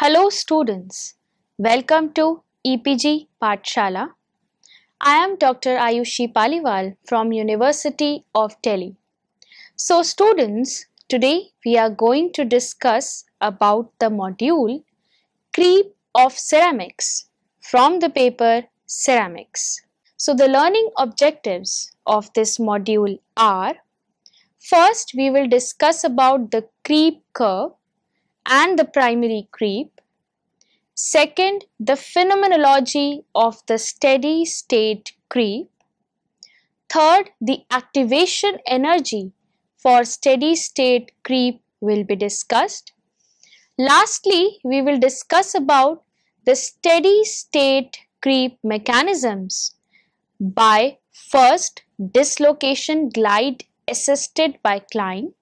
Hello students, welcome to EPG Pathshala. I am Dr. Ayushi Paliwal from University of Delhi. So students, today we are going to discuss about the module Creep of Ceramics from the paper Ceramics. So the learning objectives of this module are First, we will discuss about the creep curve and the primary creep. Second, the phenomenology of the steady state creep. Third, the activation energy for steady state creep will be discussed. Lastly, we will discuss about the steady state creep mechanisms by first dislocation glide assisted by climb,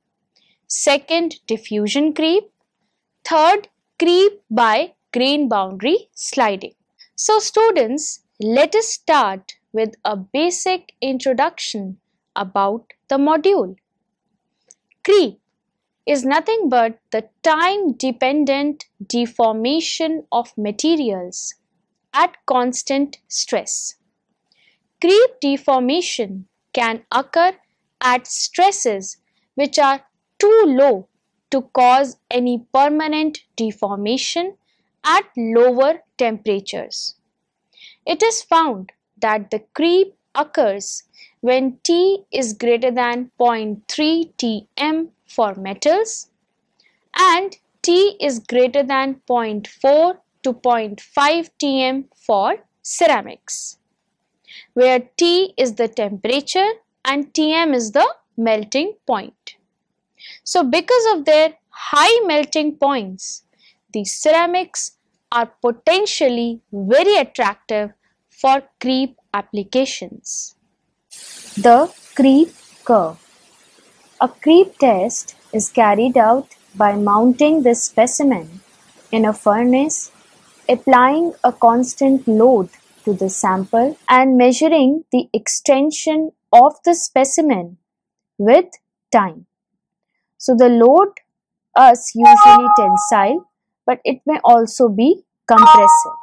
second diffusion creep, Third, creep by grain boundary sliding. So students, let us start with a basic introduction about the module. Creep is nothing but the time dependent deformation of materials at constant stress. Creep deformation can occur at stresses which are too low to cause any permanent deformation at lower temperatures. It is found that the creep occurs when T is greater than 0.3 Tm for metals and T is greater than 0.4 to 0.5 Tm for ceramics, where T is the temperature and Tm is the melting point. So because of their high melting points, these ceramics are potentially very attractive for creep applications. The creep curve. A creep test is carried out by mounting the specimen in a furnace, applying a constant load to the sample and measuring the extension of the specimen with time. So the load is usually tensile but it may also be compressive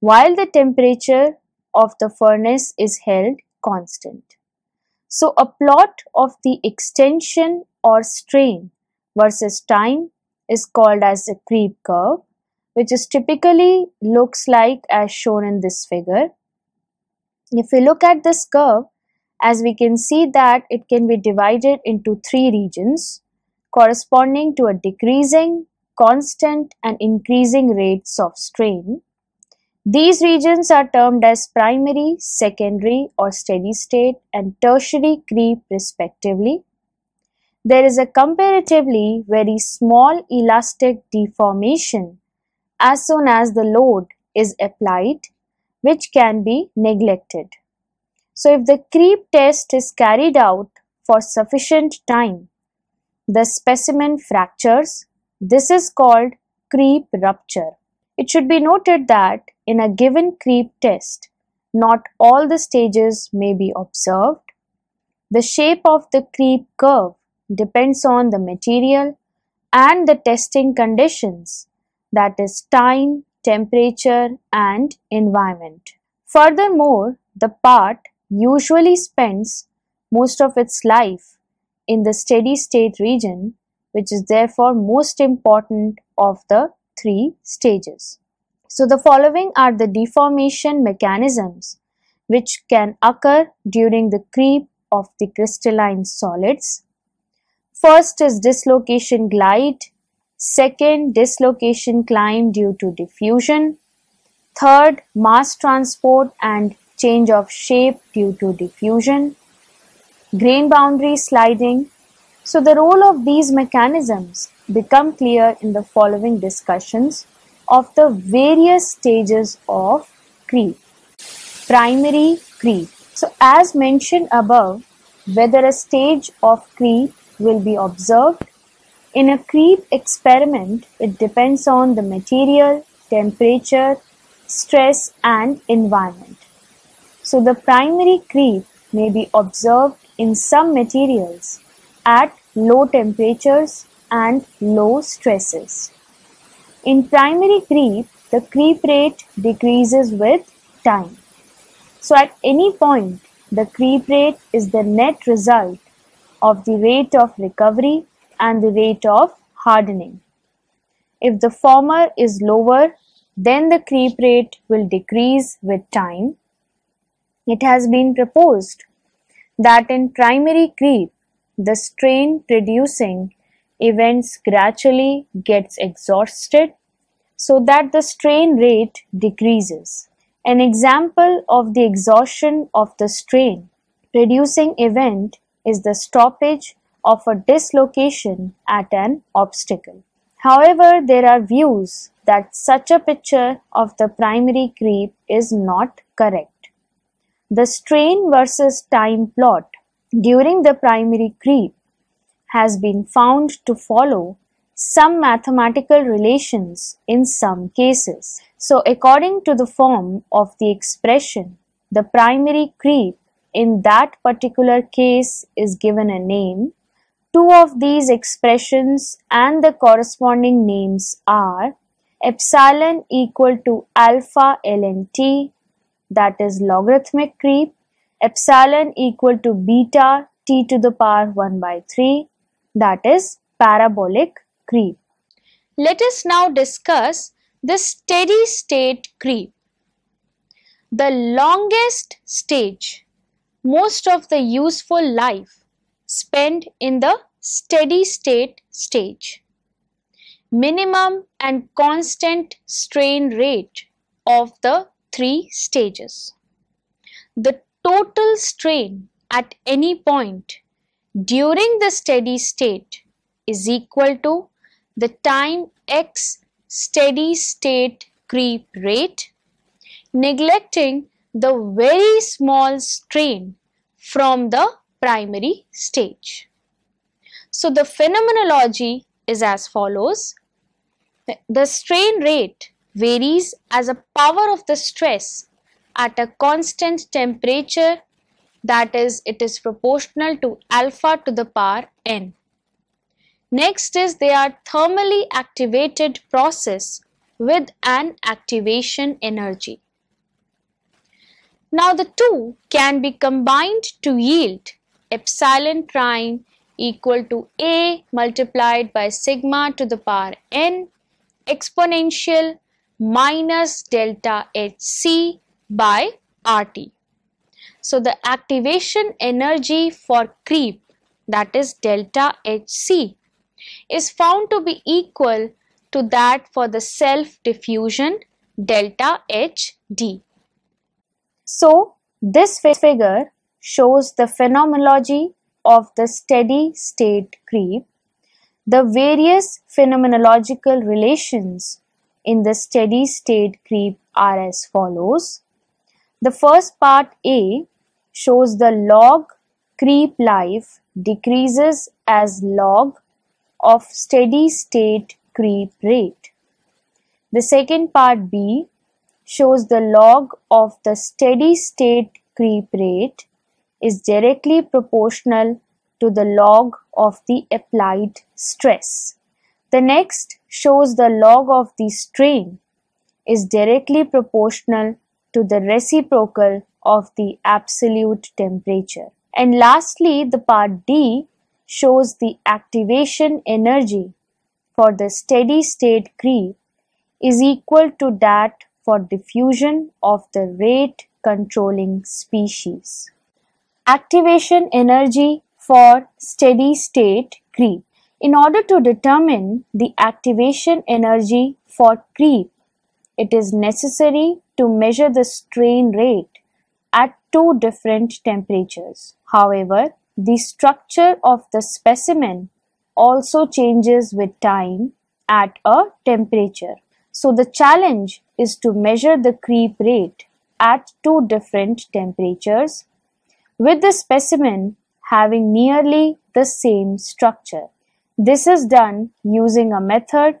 while the temperature of the furnace is held constant. So a plot of the extension or strain versus time is called as the creep curve which is typically looks like as shown in this figure. If we look at this curve as we can see that it can be divided into three regions corresponding to a decreasing, constant and increasing rates of strain. These regions are termed as primary, secondary or steady state and tertiary creep respectively. There is a comparatively very small elastic deformation as soon as the load is applied which can be neglected. So if the creep test is carried out for sufficient time, the specimen fractures. This is called creep rupture. It should be noted that in a given creep test, not all the stages may be observed. The shape of the creep curve depends on the material and the testing conditions that is time, temperature and environment. Furthermore, the part usually spends most of its life in the steady state region which is therefore most important of the three stages. So the following are the deformation mechanisms which can occur during the creep of the crystalline solids. First is dislocation glide, second dislocation climb due to diffusion, third mass transport and change of shape due to diffusion, grain boundary sliding. So the role of these mechanisms become clear in the following discussions of the various stages of creep. Primary creep. So as mentioned above, whether a stage of creep will be observed in a creep experiment, it depends on the material, temperature, stress and environment. So the primary creep may be observed in some materials at low temperatures and low stresses. In primary creep, the creep rate decreases with time. So at any point, the creep rate is the net result of the rate of recovery and the rate of hardening. If the former is lower, then the creep rate will decrease with time. It has been proposed that in primary creep, the strain producing events gradually gets exhausted so that the strain rate decreases. An example of the exhaustion of the strain producing event is the stoppage of a dislocation at an obstacle. However, there are views that such a picture of the primary creep is not correct. The strain versus time plot during the primary creep has been found to follow some mathematical relations in some cases. So according to the form of the expression, the primary creep in that particular case is given a name. Two of these expressions and the corresponding names are epsilon equal to alpha ln t that is logarithmic creep, epsilon equal to beta t to the power 1 by 3 that is parabolic creep. Let us now discuss the steady state creep. The longest stage, most of the useful life spent in the steady state stage. Minimum and constant strain rate of the three stages. The total strain at any point during the steady state is equal to the time x steady state creep rate, neglecting the very small strain from the primary stage. So the phenomenology is as follows. The strain rate varies as a power of the stress at a constant temperature that is it is proportional to alpha to the power n. Next is they are thermally activated process with an activation energy. Now the two can be combined to yield epsilon prime equal to A multiplied by sigma to the power n exponential minus delta Hc by RT. So the activation energy for creep that is delta Hc is found to be equal to that for the self diffusion delta Hd. So this figure shows the phenomenology of the steady state creep. The various phenomenological relations in the steady state creep are as follows. The first part A shows the log creep life decreases as log of steady state creep rate. The second part B shows the log of the steady state creep rate is directly proportional to the log of the applied stress. The next shows the log of the strain is directly proportional to the reciprocal of the absolute temperature. And lastly, the part D shows the activation energy for the steady state creep is equal to that for diffusion of the rate controlling species. Activation energy for steady state creep. In order to determine the activation energy for creep, it is necessary to measure the strain rate at two different temperatures. However, the structure of the specimen also changes with time at a temperature. So the challenge is to measure the creep rate at two different temperatures with the specimen having nearly the same structure. This is done using a method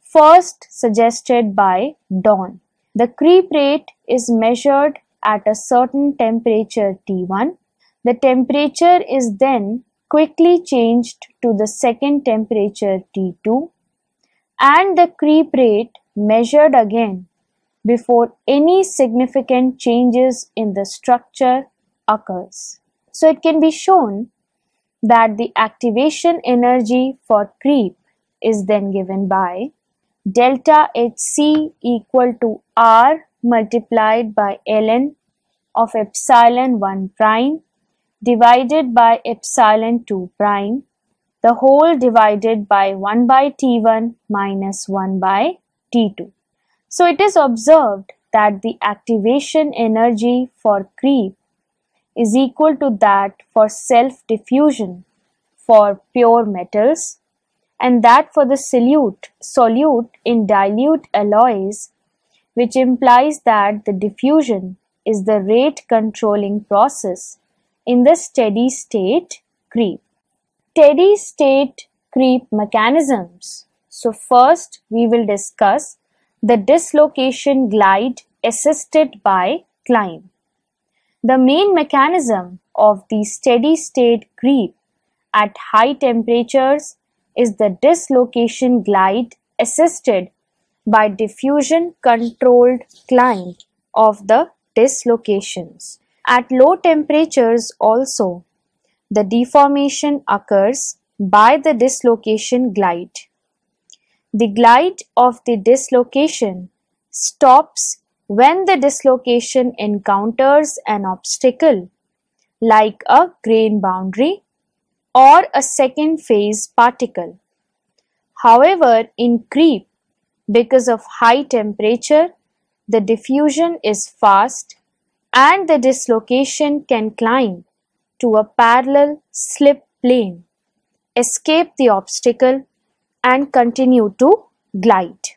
first suggested by Dorn. The creep rate is measured at a certain temperature T1. The temperature is then quickly changed to the second temperature T2. and the creep rate measured again before any significant changes in the structure occurs. So it can be shown that the activation energy for creep is then given by delta Hc equal to R multiplied by ln of epsilon 1 prime divided by epsilon 2 prime the whole divided by 1 by T1 minus 1 by T2. So it is observed that the activation energy for creep is equal to that for self-diffusion for pure metals and that for the solute, solute in dilute alloys which implies that the diffusion is the rate controlling process in the steady state creep. Steady state creep mechanisms. So first we will discuss the dislocation glide assisted by climb. The main mechanism of the steady state creep at high temperatures is the dislocation glide assisted by diffusion controlled climb of the dislocations. At low temperatures also, the deformation occurs by the dislocation glide. The glide of the dislocation stops when the dislocation encounters an obstacle like a grain boundary or a second phase particle. However, in creep, because of high temperature, the diffusion is fast and the dislocation can climb to a parallel slip plane, escape the obstacle and continue to glide.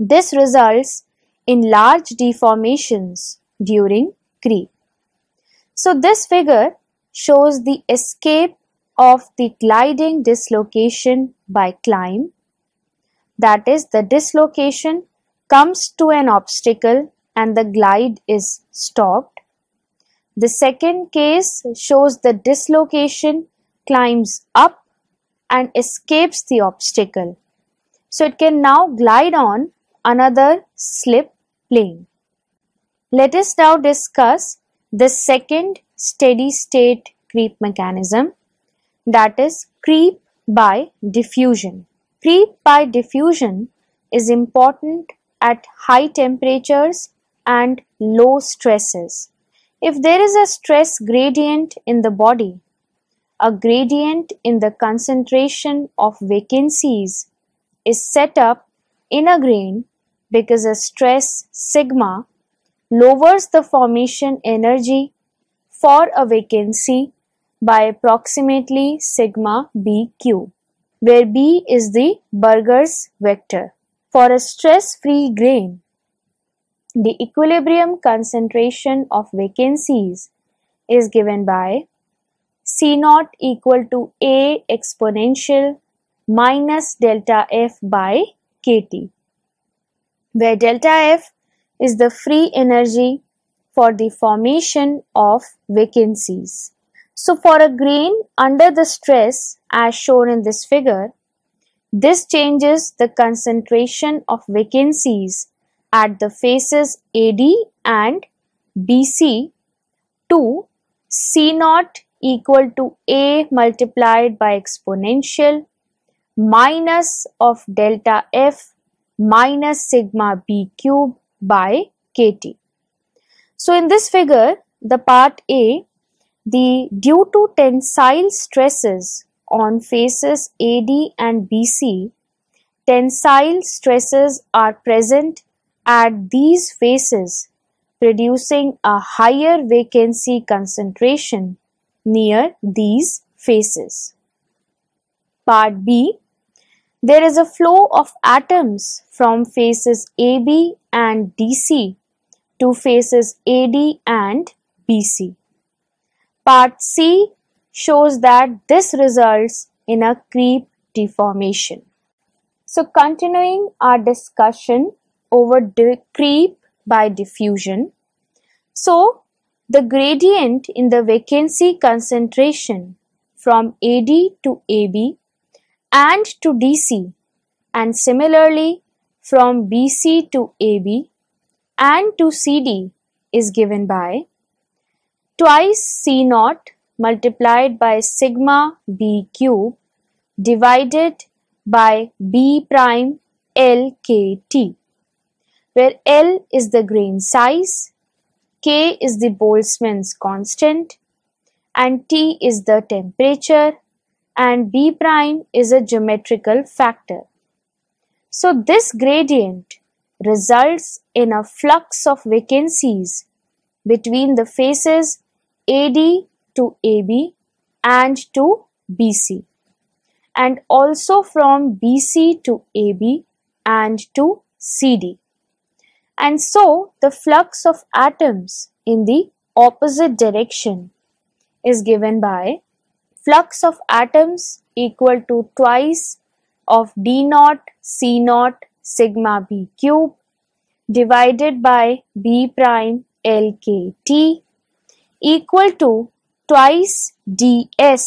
This results in large deformations during creep. So this figure shows the escape of the gliding dislocation by climb. That is, the dislocation comes to an obstacle and the glide is stopped. The second case shows the dislocation climbs up and escapes the obstacle. So it can now glide on another slip plane. Let us now discuss the second steady state creep mechanism that is creep by diffusion. Creep by diffusion is important at high temperatures and low stresses. If there is a stress gradient in the body, a gradient in the concentration of vacancies is set up in a grain because a stress sigma lowers the formation energy for a vacancy by approximately sigma bq, where b is the Burgers vector. For a stress-free grain, the equilibrium concentration of vacancies is given by C naught equal to A exponential minus delta F by kT, where delta F is the free energy for the formation of vacancies. So for a grain under the stress as shown in this figure, this changes the concentration of vacancies at the faces AD and BC to C naught equal to A multiplied by exponential minus of delta F minus sigma B cube by KT. So in this figure, the part A, the due to tensile stresses on faces AD and BC, tensile stresses are present at these faces producing a higher vacancy concentration near these faces. Part B There is a flow of atoms from faces AB and DC to faces AD and BC. Part C shows that this results in a creep deformation. So continuing our discussion over creep by diffusion. So the gradient in the vacancy concentration from AD to AB and to DC and similarly from BC to AB and to CD is given by twice C naught multiplied by sigma B cube divided by B prime LKT where L is the grain size, K is the Boltzmann's constant and T is the temperature and B prime is a geometrical factor. So this gradient results in a flux of vacancies between the faces AD to AB and to BC and also from BC to AB and to CD. And so the flux of atoms in the opposite direction is given by flux of atoms equal to twice of d naught c naught sigma b cube divided by b prime lkt equal to twice ds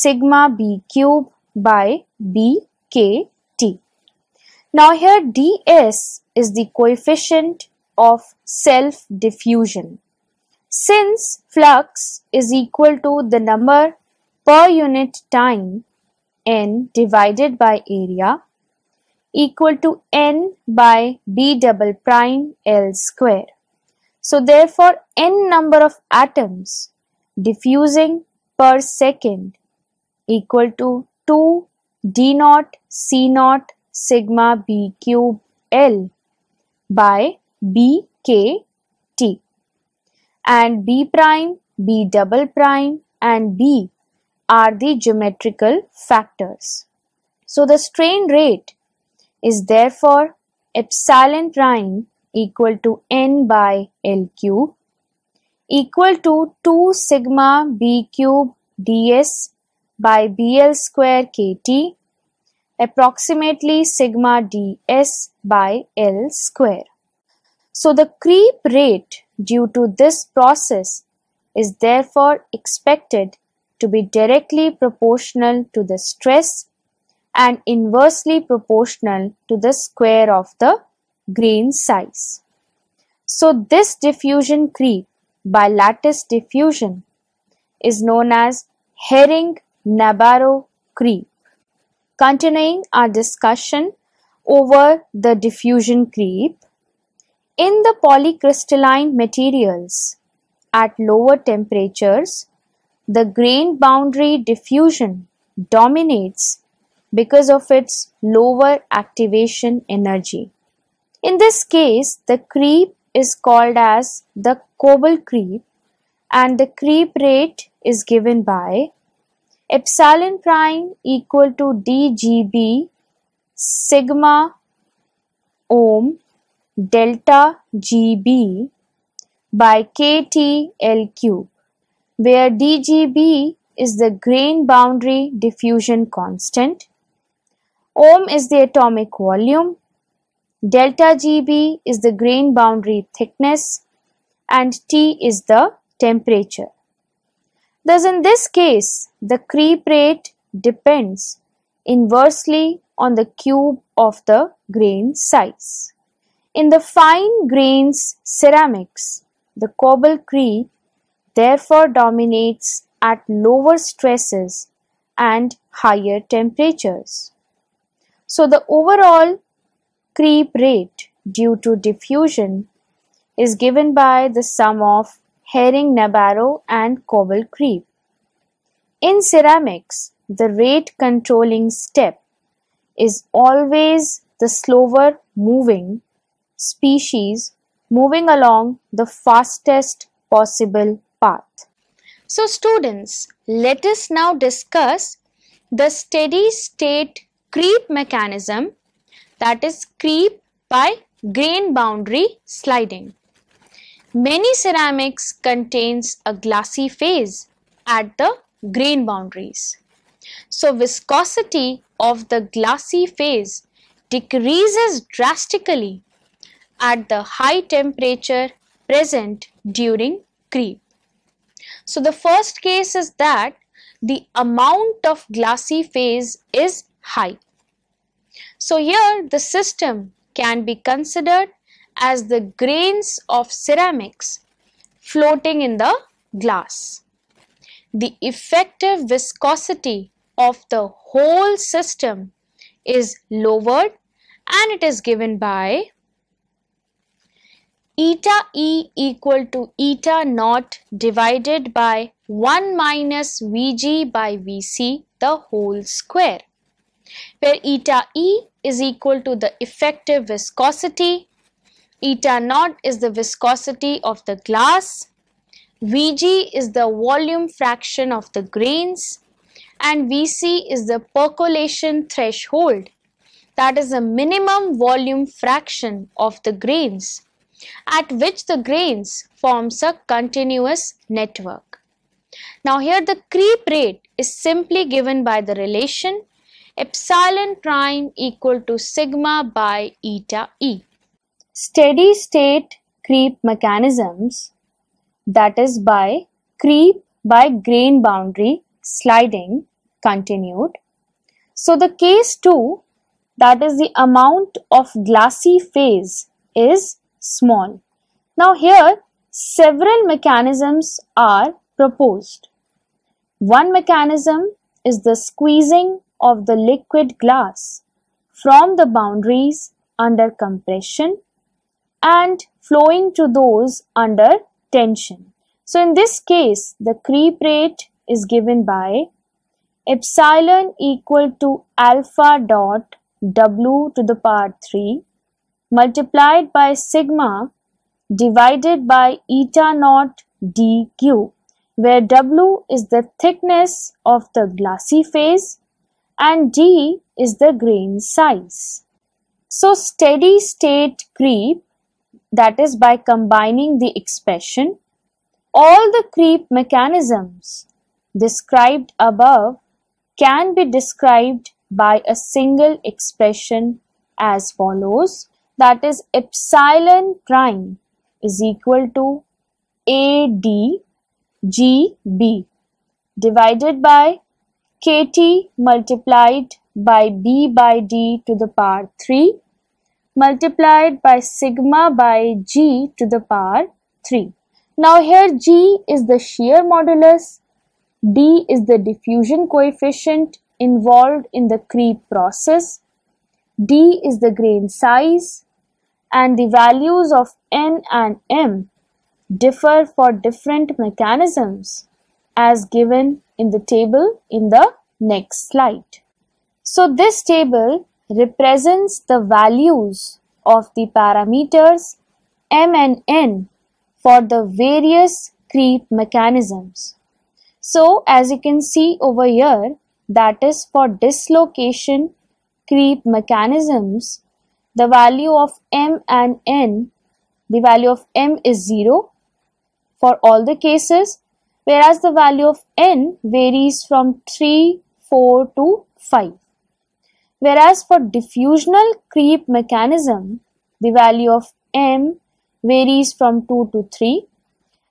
sigma b cube by bkt. Now here ds is the coefficient of self-diffusion. Since flux is equal to the number per unit time n divided by area equal to n by b double prime L square. So therefore n number of atoms diffusing per second equal to 2 d naught c naught sigma b cube L by b k t and b prime, b double prime and b are the geometrical factors. So the strain rate is therefore epsilon prime equal to n by L cube equal to 2 sigma b cube ds by bl square kt approximately sigma ds by L square. So the creep rate due to this process is therefore expected to be directly proportional to the stress and inversely proportional to the square of the grain size. So this diffusion creep by lattice diffusion is known as Herring-Nabarro creep. Continuing our discussion over the diffusion creep, in the polycrystalline materials at lower temperatures, the grain boundary diffusion dominates because of its lower activation energy. In this case, the creep is called as the Coble creep and the creep rate is given by epsilon prime equal to dgb sigma ohm delta gb by kt L cube where dgb is the grain boundary diffusion constant Ohm is the atomic volume, delta Gb is the grain boundary thickness and T is the temperature. Thus in this case, the creep rate depends inversely on the cube of the grain size. In the fine grains ceramics, the Coble creep therefore dominates at lower stresses and higher temperatures. So the overall creep rate due to diffusion is given by the sum of Herring-Nabarro and Coble creep. In ceramics, the rate controlling step is always the slower moving species moving along the fastest possible path. So students, let us now discuss the steady state creep mechanism that is creep by grain boundary sliding. Many ceramics contains a glassy phase at the grain boundaries. So viscosity of the glassy phase decreases drastically at the high temperature present during creep. So the first case is that the amount of glassy phase is high. So here the system can be considered as the grains of ceramics floating in the glass. The effective viscosity of the whole system is lowered and it is given by eta E equal to eta naught divided by 1 minus Vg by Vc the whole square where eta E is equal to the effective viscosity, eta naught is the viscosity of the glass, Vg is the volume fraction of the grains and Vc is the percolation threshold that is the minimum volume fraction of the grains at which the grains forms a continuous network. Now here the creep rate is simply given by the relation epsilon prime equal to sigma by eta E. Steady state creep mechanisms that is by creep by grain boundary sliding continued. So the case 2 that is the amount of glassy phase is small. Now here several mechanisms are proposed. One mechanism is the squeezing of the liquid glass from the boundaries under compression and flowing to those under tension. So in this case, the creep rate is given by epsilon equal to alpha dot w to the power 3 multiplied by sigma divided by eta naught dq where w is the thickness of the glassy phase and d is the grain size. So steady state creep that is by combining the expression all the creep mechanisms described above can be described by a single expression as follows that is epsilon prime is equal to ADGB divided by kt multiplied by b by d to the power 3 multiplied by sigma by g to the power 3. Now here g is the shear modulus, d is the diffusion coefficient involved in the creep process, d is the grain size and the values of n and m differ for different mechanisms as given in the table in the next slide. So this table represents the values of the parameters m and n for the various creep mechanisms. So as you can see over here that is for dislocation creep mechanisms the value of m and n the value of m is 0 for all the cases whereas the value of n varies from 3, 4 to 5. Whereas for diffusional creep mechanism, the value of m varies from 2 to 3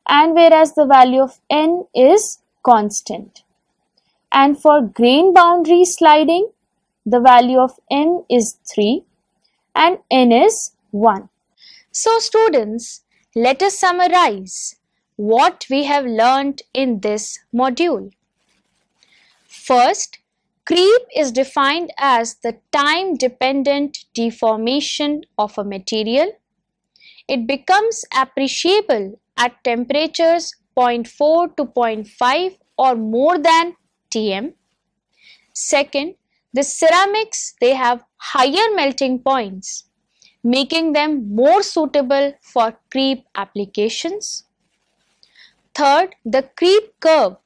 and whereas the value of n is constant. And for grain boundary sliding, the value of n is 3 and n is 1. So students, let us summarize what we have learned in this module. First, creep is defined as the time dependent deformation of a material. It becomes appreciable at temperatures 0.4 to 0.5 or more than Tm. Second, the ceramics they have higher melting points making them more suitable for creep applications. Third, the creep curve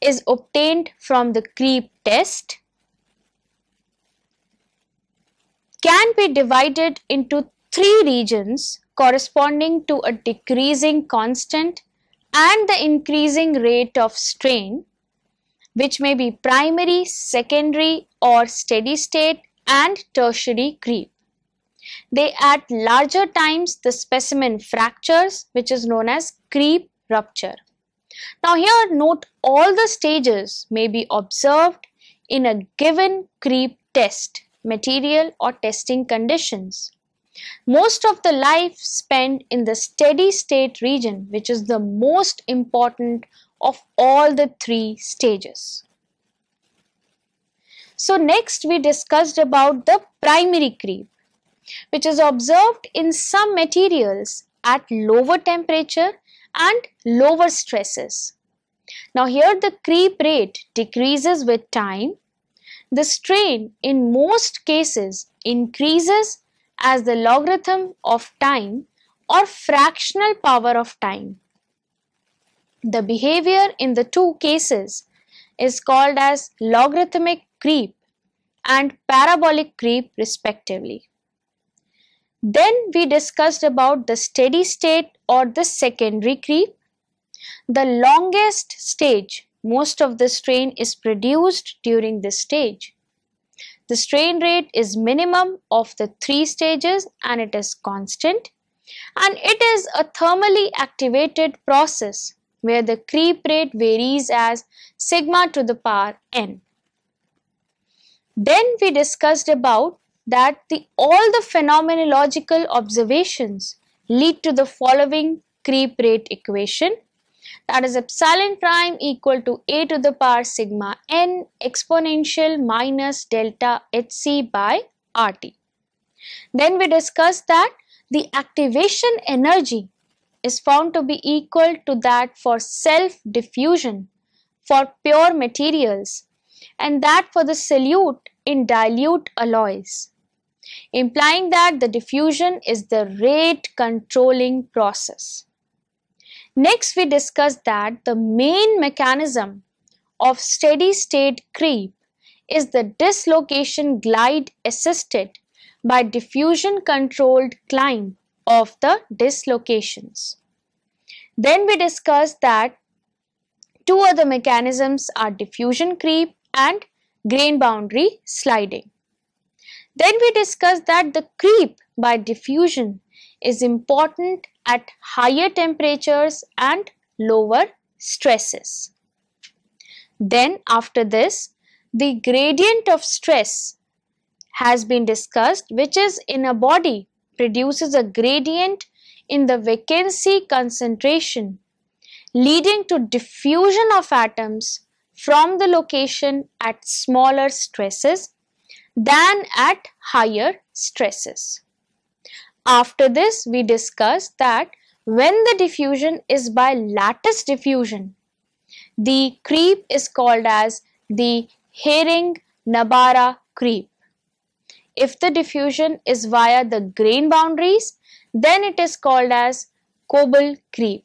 is obtained from the creep test can be divided into three regions corresponding to a decreasing constant and the increasing rate of strain which may be primary, secondary or steady state and tertiary creep. They at larger times the specimen fractures which is known as creep rupture. Now here note all the stages may be observed in a given creep test material or testing conditions. Most of the life spent in the steady state region, which is the most important of all the three stages. So next we discussed about the primary creep, which is observed in some materials at lower temperature and lower stresses. Now here the creep rate decreases with time. The strain in most cases increases as the logarithm of time or fractional power of time. The behavior in the two cases is called as logarithmic creep and parabolic creep respectively. Then we discussed about the steady state or the secondary creep. The longest stage, most of the strain is produced during this stage. The strain rate is minimum of the three stages and it is constant and it is a thermally activated process where the creep rate varies as sigma to the power n. Then we discussed about that the, all the phenomenological observations lead to the following creep rate equation that is epsilon prime equal to a to the power sigma n exponential minus delta hc by rt. Then we discussed that the activation energy is found to be equal to that for self diffusion for pure materials and that for the solute in dilute alloys, implying that the diffusion is the rate controlling process. Next, we discussed that the main mechanism of steady state creep is the dislocation glide assisted by diffusion controlled climb of the dislocations. Then we discussed that two other mechanisms are diffusion creep and grain boundary sliding. Then we discussed that the creep by diffusion is important at higher temperatures and lower stresses. Then after this, the gradient of stress has been discussed which is in a body produces a gradient in the vacancy concentration leading to diffusion of atoms from the location at smaller stresses than at higher stresses. After this, we discussed that when the diffusion is by lattice diffusion, the creep is called as the Herring-Nabarro creep. If the diffusion is via the grain boundaries, then it is called as Coble creep.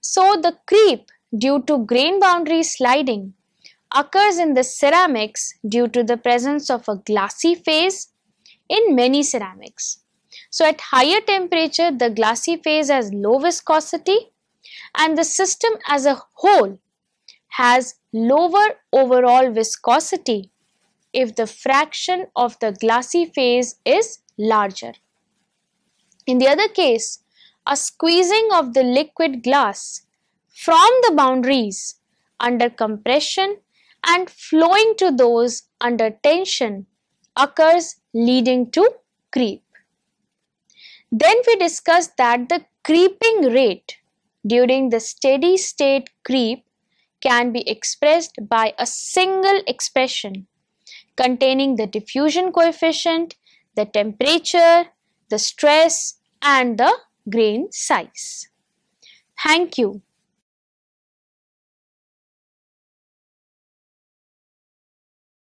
So the creep due to grain boundary sliding occurs in the ceramics due to the presence of a glassy phase in many ceramics. So at higher temperature, the glassy phase has low viscosity and the system as a whole has lower overall viscosity if the fraction of the glassy phase is larger. In the other case, a squeezing of the liquid glass from the boundaries under compression and flowing to those under tension occurs leading to creep. Then we discussed that the creeping rate during the steady state creep can be expressed by a single expression containing the diffusion coefficient, the temperature, the stress and the grain size. Thank you.